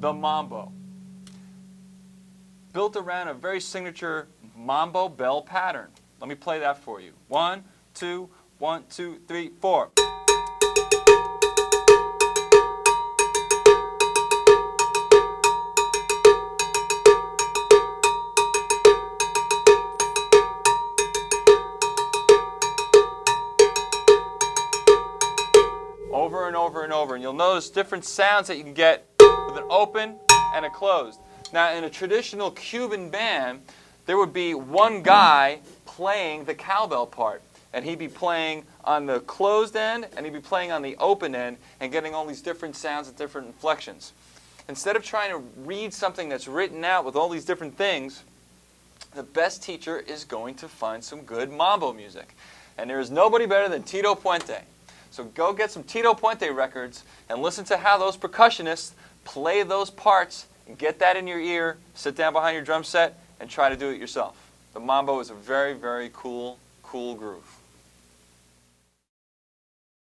the mambo. Built around a very signature mambo bell pattern. Let me play that for you. One, two, one, two, three, four. Over and over and over, and you'll notice different sounds that you can get with an open and a closed. Now, in a traditional Cuban band, there would be one guy playing the cowbell part. And he'd be playing on the closed end and he'd be playing on the open end and getting all these different sounds and different inflections. Instead of trying to read something that's written out with all these different things, the best teacher is going to find some good mambo music. And there is nobody better than Tito Puente. So go get some Tito Puente records and listen to how those percussionists play those parts get that in your ear, sit down behind your drum set, and try to do it yourself. The mambo is a very, very cool, cool groove.